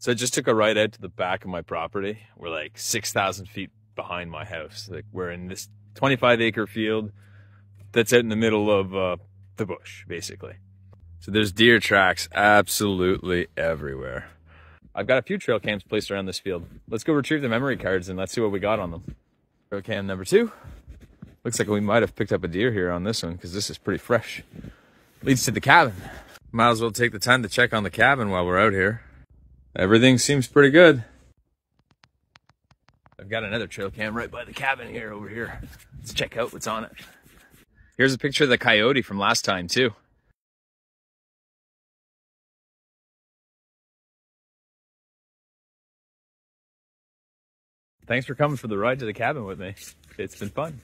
So I just took a ride out to the back of my property. We're like 6,000 feet behind my house. Like we're in this 25 acre field that's out in the middle of uh, the bush, basically. So there's deer tracks absolutely everywhere. I've got a few trail cams placed around this field. Let's go retrieve the memory cards and let's see what we got on them. Trail cam number two. Looks like we might have picked up a deer here on this one because this is pretty fresh. Leads to the cabin. Might as well take the time to check on the cabin while we're out here. Everything seems pretty good. I've got another trail cam right by the cabin here over here. Let's check out what's on it. Here's a picture of the coyote from last time too. Thanks for coming for the ride to the cabin with me. It's been fun.